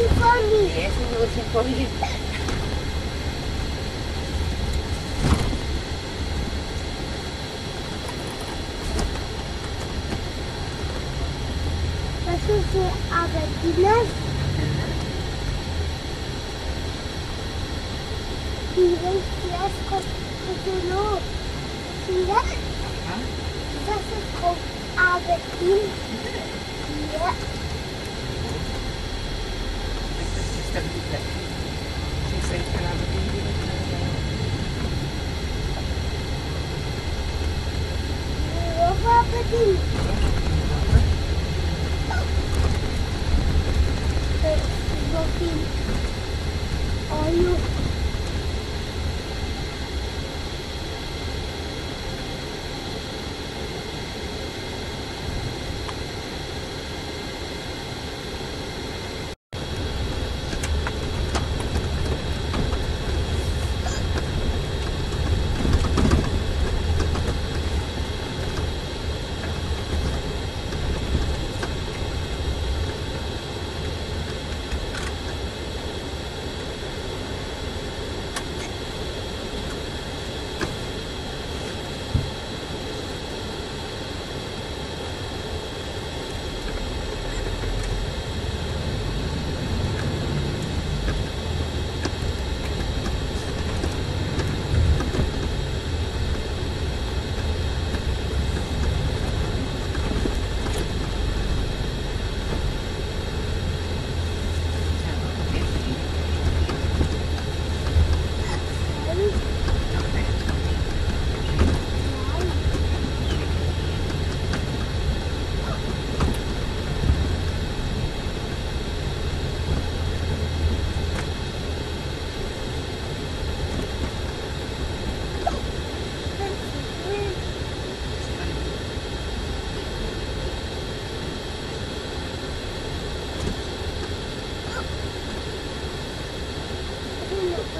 looking for me? Yes, I'm looking for you. This is the Aberdinas. See this? Yes, called Cotonou. See that? Huh? This is called Aberdeen. Yeah. stabilità. Ci sei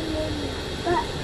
Yang.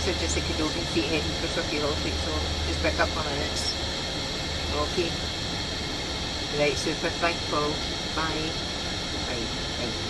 Said Jessica Dogan feet heading for Turkey Hallway, so just pick up on minutes. Okay. Right, super. Thank Paul. Bye. Bye. Bye.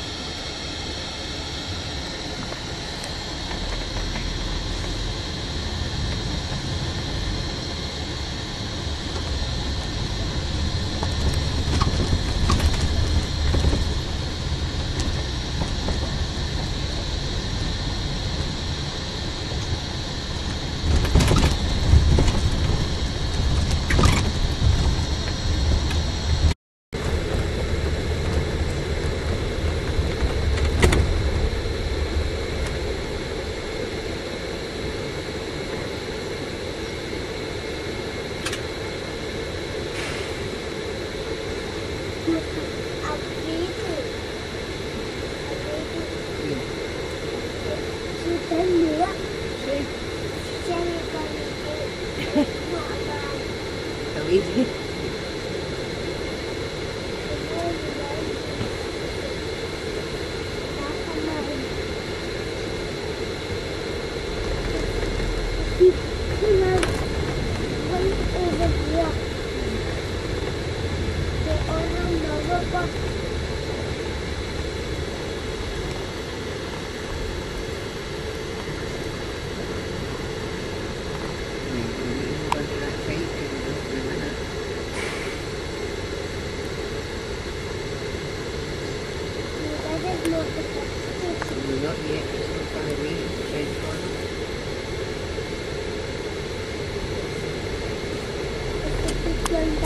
Thank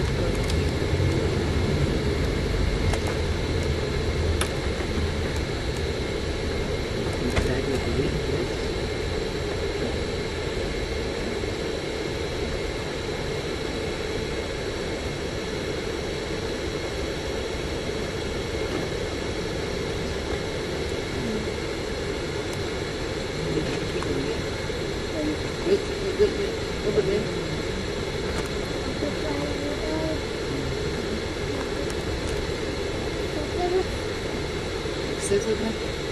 you. Says over there.